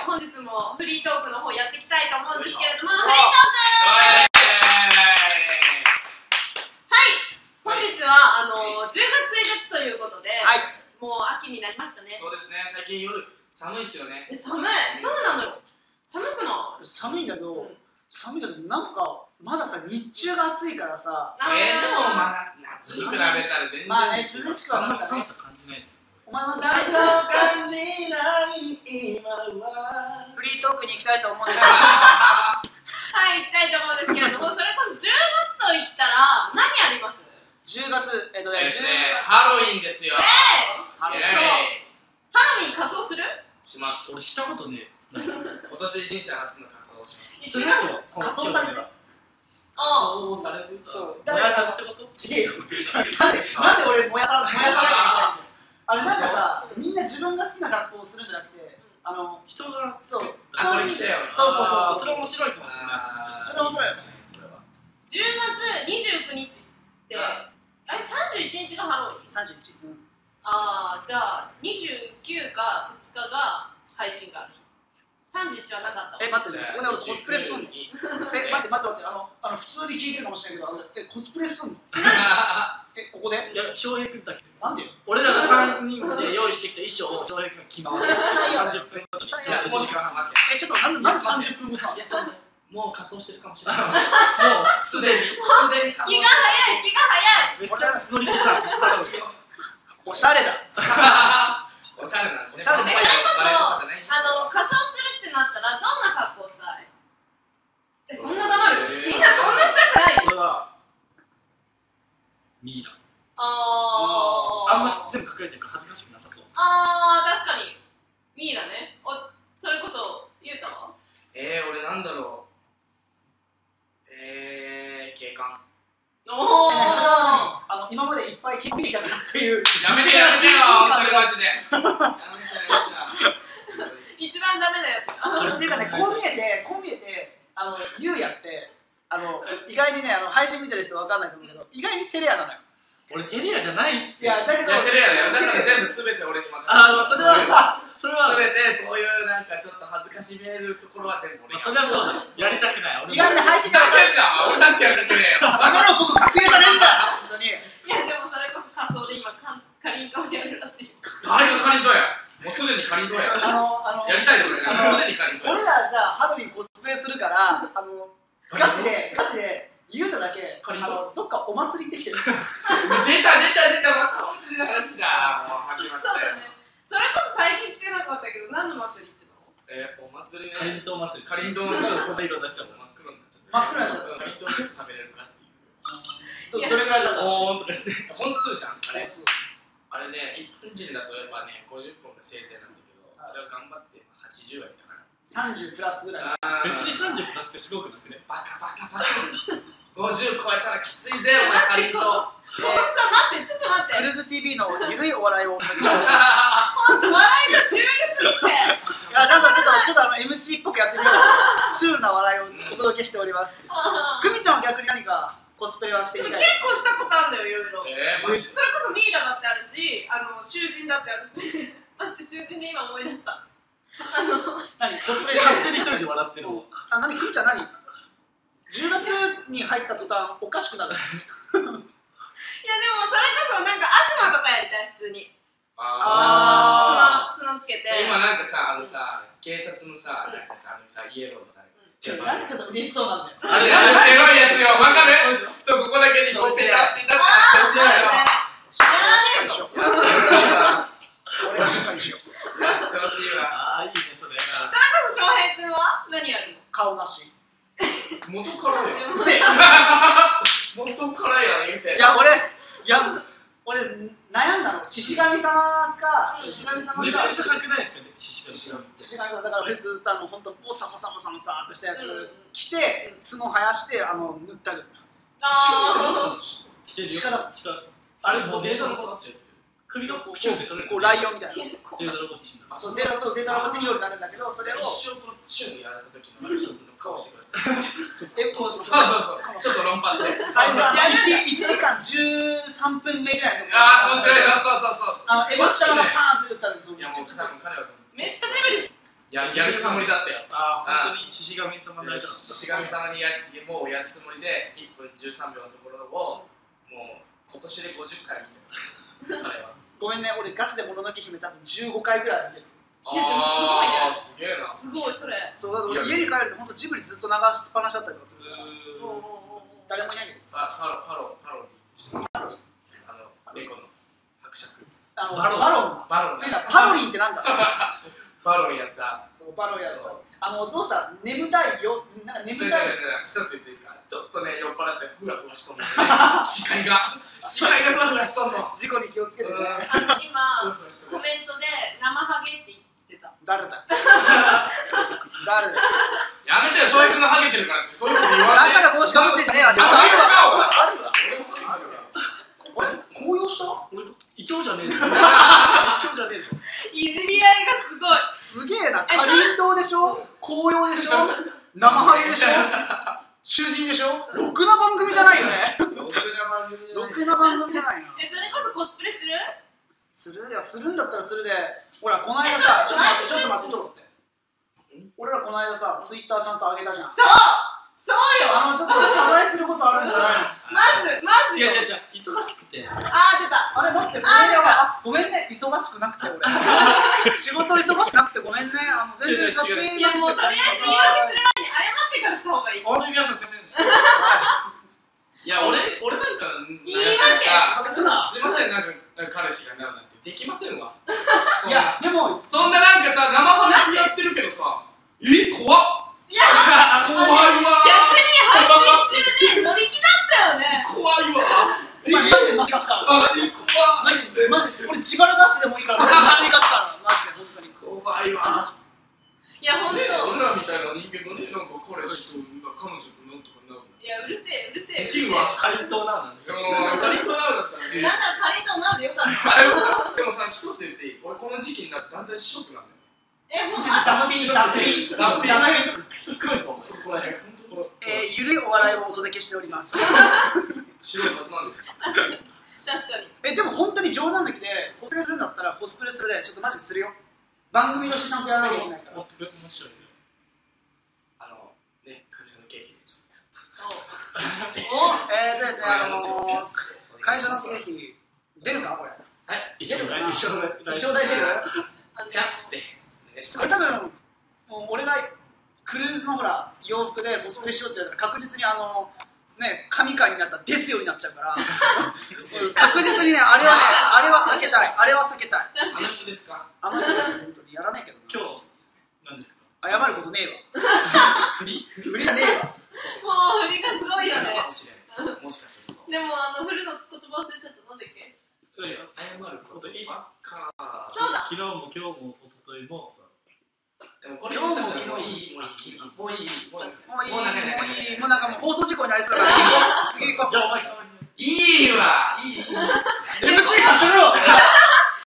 はい本日もフリートークの方やっていきたいと思うんですけれどもフリートークはい。本日はあの10月1日ということで、はい。もう秋になりましたね。そうですね、最近夜寒いっすよね。え寒い。そうなのよ。寒くない？寒いんだけど、うん寒いんだけどなんかまださ日中が暑いからさ。えー、でもまあ夏に比べたら全然まあね涼しくはなったね。寒さ感じないですよお前もさ寒さを感じない今は。フリートークに行きたいと思うんです はい行きたいと思うんですけれどもそれこそ10月と言ったら何あります？けど10月えっとね10えっとね、月。ハロウィンですよ。えハロウィン。ハロウィン仮装する？します。俺したことね今年人生初の仮装をします。一緒だ仮装されてあ装される？そう。燃やさってこと？ちげえよなんでなんで俺燃やさ燃やさなきゃいけないんだよあれなんかさみんな自分が好きな格好をするんじゃなくてあの人がそう。あ、これ来たよ。そうそうそうそれ面白いかもしれないですねちょっとそれ面白いよねそれは。10月29日ってうんあれ31日がハロウィン？31、うん、ああじゃあ29か2日が配信がある日。31はなかったわえ待ってここで俺コスプレすんの？に え待って待って待ってあのあの普通に聞いてるかもしれないけどあのえコスプレすんの？えここで？いや翔平君だけなんでよ？俺らが3人で用意してきた衣装を翔平君が着回す。30分ごとにい。やもしかして待って。えちょっとなんでなんで30分後さいや、ちょっともう仮装してるかもしれない。もうすでに。すでに仮装気が早い気が早い。めっちゃ乗り気じゃんおしゃれだ。おしゃれなんですね。おしゃれえそれこそあの仮装するってなったらどんな格好したい？えそんな黙る、えーみんなそんなしたくない俺はミイラ。あー。あんま全部隠れてるから恥ずかしくなさそう。あー確かに。ミイラね。おそれこそゆうたは？えー、俺なんだろう。えー、警官。おおあの今までいっぱい聞いてきたっていう。やめてやめてよ、本当にマジで。やめちゃやめちゃ。一番ダメなやつっていうかね こう見えてこう見えてあのゆうやってあの意外にねあの配信見てる人わかんないと思うけど意外にテレアなのよ。俺テレアじゃないっすよ。いやだけどいや、テレアだよ。だから全部すべて俺に任せて。あーそれはそれは。すべてそういうなんかちょっと恥ずかしめるところは全部俺にまあそれはそうだ。よやりたくない。俺意外に配ふ信ざけんな。俺だってやるけねえよ。バカ野郎ここ楽屋じゃねえんだ。よ本当にいやでもそれこそ仮装で今かんかりんかをやるらしい誰がかりんとうやもうすでにかりんとうやあのあのやりたいとかじゃないもうすでにかりんとうや俺らじゃあハロウィンコスプレするからあのガチでガチでゆうただけあかりんとうのどっかお祭り行ってきてる出た出た出たまたお祭りの話だ。もう始まったよそうだねそれこそ最近来てなかったけど何の祭り行ってたの？えー、お祭りかりんねとう祭り。かりんとうのちょっと米色になっちゃう真っ黒になっちゃった真っ黒になっちゃったかりんとういつ食べれるかっていう。どどれぐらいだったの？おーんとか言って。本数じゃん。あれあれね一分人だとやっぱね50本がせいぜいなんだけどあれを頑張って80はいったかな。30プラスぐらい。別に30プラスってすごくなくね？バカバカバカ。50超えたらきついぜお前かりんとうさ待ってちょっと待って。クルーズ TV のゆるいお笑いをいほんと笑いがシュールすぎてやちゃんとちょっとちょっとあの MC っぽくやってみよう。シュールな笑いをお届けしております。久美ちゃんは逆に何かコスプレはしてみ結たい？構したことあんだよいろいろ。えー、それこそミイラだってあるしあの囚人だってあるし。待って囚人で今思い出した。あの何？コスプレ勝手に一人で笑ってるの？あ何？久美ちゃん何？10月に入った途端おかしくなる。いやでもそれこそなんか悪魔とかやりたい普通に。あ角角つけて。ー今なんかさあのさ警察のさなんかさあのさイエローのさちょっとなんでちょっと嬉しそうなんだよ。エロいやつよ。わかる？そう。ここだけにこうペタペタってあ写真あるよ。あるねししって俺はしっかりしよう。ほしいわああいいねそれ。それこそ翔平君は？何やるの顔なし。元からよ。うせえ元からや言うて。いや俺いや俺悩んだの獅子神様か。うん獅子神様難かしくないですかね獅子神獅子神。様。だから俺ずっとあの本当もさもさもさもさっとしたやうんうん。つ着て角生やしてあの塗ったり。あしてるよ。力。力。あれもうデータのさって首のプチュンって取れるこうライオンみたいな。データのこっちにあそうデータそうデータの落ちるようになるんだけどそれを。一生このチューンやられた時のマルションの顔してください。えこうそうそうそう。ちょっと論破で 最初やる 1, 時間13分目ぐらいのああそんくらいだそうそうそう。あのエボシャラがパーンって打ったんですよいやもう多分彼はめっちゃジブリしややるつもりだったよ。ああ本当に獅子神様になりたかった。獅子神様にやもうやるつもりで1分13秒のところをもう今年で50回見てます彼は。ごめんね俺ガチでもののけ姫多分15回ぐらい見てる。いやでもすごいねあーすげえな。すごいそれ。そうだから俺家に帰ると本当ジブリずっと流しっぱなしだったりとかするから。おうおうおうおう誰もいないけどパパロパロパロディしてあの猫の伯爵。あのバロン。バロン。バロンついた。パロリンってなんだ？バロンやった。そうバロンやるそう。あのどうした？眠たいよ？なんか眠たい？一つ言っていいですか？ちょっとね酔っふわふわしとんの。ね視界が。視界がふわふわしとんの。事故に気をつけてねうん。あのふわ今コメントで生ハゲって言ってた。誰だ。誰だ。やめてよ翔平君がハゲてるからって。そういうこと言わないだから帽子かぶってんじゃねえわちゃんとあるわああるわ俺もハゲてるからあれ紅葉した俺イチョウじゃねえぞイチョウじゃねえぞいじり合いがすごいすげえなかりんとうでしょ紅葉でしょ生ハゲでしょ囚人でしょ？ろくな番組じゃないよね。ろくな番組じゃろくない。ですな番組じゃないな。えそれこそコスプレする？する？いやするんだったらするで。ほらこの間さえちょっと待ってちょっと待ってちょっと待って。俺らこの間さツイッターちゃんと上げたじゃん。そうそうよ。あのちょっと謝罪することあるんじゃないの？まずまずよ。違う違う違う忙しくて。あー出た。あれ待って、こあれはあごめんね、忙しくなくて俺。仕事忙しくなくてごめんね。あの全然撮影いやもうとりあえず言い訳する前に謝ってからした方がいい本当に皆さんすいませんでしたいや俺俺なんか言い訳さすなすいませんなんか彼氏がなんなんてできませんわ。いやな、でも、そんななんかさ生ハゲやってるけどさえ怖っ。いや 怖いわ。逆に配信中で乗り気だったよね。怖いわ。で負けますか？ら。怖っ。マジで、マジで、俺力出してでもいいから、すから、マジで、本当に。怖いわ。いや本当。ね俺らみたいな人間がねなんか彼氏と彼女とやうるせえうるせえできるわかりんとうなんだねでもカリッとなるだったらねなんだカリとなるでよかったでもさ一つ言っていい。俺この時期になってだんだん白くなるのよえもうダあッピー、ダッピー、ダッピーダッピー。すっごいぞそこら辺が本当こえー、ゆるいお笑いをお届けしております。れ白いはずなんだよ確かに。確かにえ、でも本当に冗談抜きで、コスプレするんだったら、コスプレするで、ちょっとマジでするよ。番組としてちゃんとやらなきゃいけないからしょうよあのね会社のケーキでちょおえーとですね、あのー、っ会社の経費、出るかこれ。はい一緒だ一生代出る？キャッツってこれ多分、もう俺がクルーズのほら、洋服でコスプレしようって言ったら、確実にあの、ね、神回になったらですよになっちゃうから、確実にね、あれはね、あれは避けたい。あれは避けたい。あの人ですか？あの人本当にやらないけどな。今日何ですか？謝ることねえわ。フリフ売りじゃねえわ。もう振りがすごいよね。かもしれないもしかすると。でもあの振るの言葉忘れちゃった。なんだっけ？謝ることばっかそうだ。昨日も今日も一昨日もでもいいもういいもういいもういいもういい、もうなんかねいい、もうなんかもう放送事故になりそうだ。から、次行こう。いいわ。いい。MC させろ